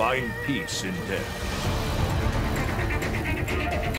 find peace in death.